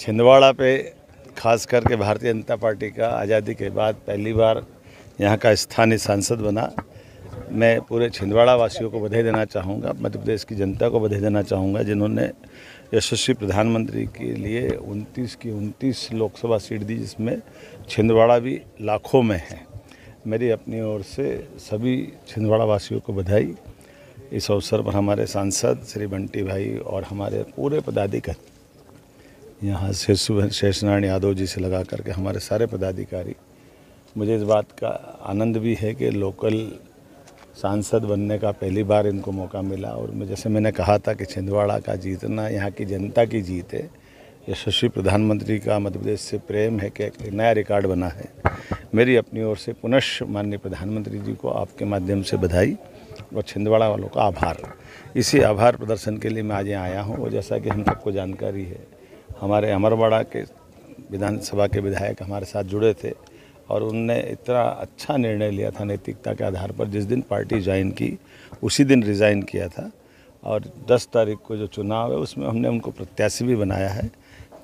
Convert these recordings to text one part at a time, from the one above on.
छिंदवाड़ा पे, खास करके भारतीय जनता पार्टी का आज़ादी के बाद पहली बार यहाँ का स्थानीय सांसद बना। मैं पूरे छिंदवाड़ा वासियों को बधाई देना चाहूँगा, मध्य प्रदेश की जनता को बधाई देना चाहूँगा, जिन्होंने यशस्वी प्रधानमंत्री के लिए 29 की 29 लोकसभा सीट दी, जिसमें छिंदवाड़ा भी लाखों में है। मेरी अपनी ओर से सभी छिंदवाड़ा वासियों को बधाई। इस अवसर पर हमारे सांसद श्री बंटी भाई और हमारे पूरे पदाधिकारी यहाँ से शेषनारायण यादव जी से लगा करके हमारे सारे पदाधिकारी। मुझे इस बात का आनंद भी है कि लोकल सांसद बनने का पहली बार इनको मौका मिला और जैसे मैंने कहा था कि छिंदवाड़ा का जीतना, यहाँ की जनता की जीत है। यशस्वी प्रधानमंत्री का मध्य प्रदेश से प्रेम है कि एक नया रिकॉर्ड बना है। मेरी अपनी ओर से पुनः माननीय प्रधानमंत्री जी को आपके माध्यम से बधाई और छिंदवाड़ा वालों का आभार। इसी आभार प्रदर्शन के लिए मैं आज यहाँ आया हूँ और जैसा कि हम सबको जानकारी है हमारे अमरवाड़ा के विधानसभा के विधायक हमारे साथ जुड़े थे और उनने इतना अच्छा निर्णय लिया था नैतिकता के आधार पर। जिस दिन पार्टी ज्वाइन की, उसी दिन रिज़ाइन किया था और 10 तारीख को जो चुनाव है, उसमें हमने उनको प्रत्याशी भी बनाया है।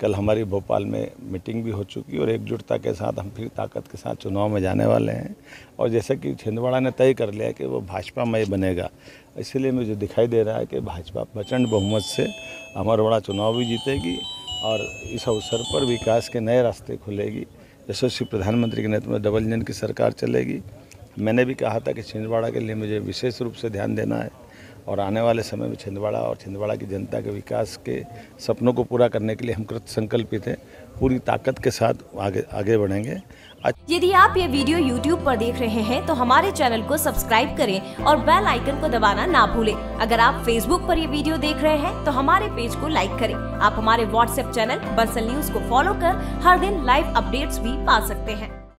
कल हमारी भोपाल में मीटिंग भी हो चुकी और एकजुटता के साथ हम फिर ताकत के साथ चुनाव में जाने वाले हैं। और जैसे कि छिंदवाड़ा ने तय कर लिया कि वो भाजपा में बनेगा, इसलिए मुझे दिखाई दे रहा है कि भाजपा प्रचंड बहुमत से अमरवाड़ा चुनाव भी जीतेगी और इस अवसर पर विकास के नए रास्ते खुलेगी। यशस्वी प्रधानमंत्री के नेतृत्व में डबल इंजन की सरकार चलेगी। मैंने भी कहा था कि छिंदवाड़ा के लिए मुझे विशेष रूप से ध्यान देना है। और आने वाले समय में छिंदवाड़ा और छिंदवाड़ा की जनता के विकास के सपनों को पूरा करने के लिए हम कृत संकल्पित हैं। पूरी ताकत के साथ आगे आगे बढ़ेंगे। यदि आप ये वीडियो YouTube पर देख रहे हैं तो हमारे चैनल को सब्सक्राइब करें और बेल आइकन को दबाना ना भूलें। अगर आप Facebook पर ये वीडियो देख रहे हैं तो हमारे पेज को लाइक करें। आप हमारे व्हाट्सएप चैनल बंसल न्यूज़ को फॉलो कर हर दिन लाइव अपडेट्स भी पा सकते हैं।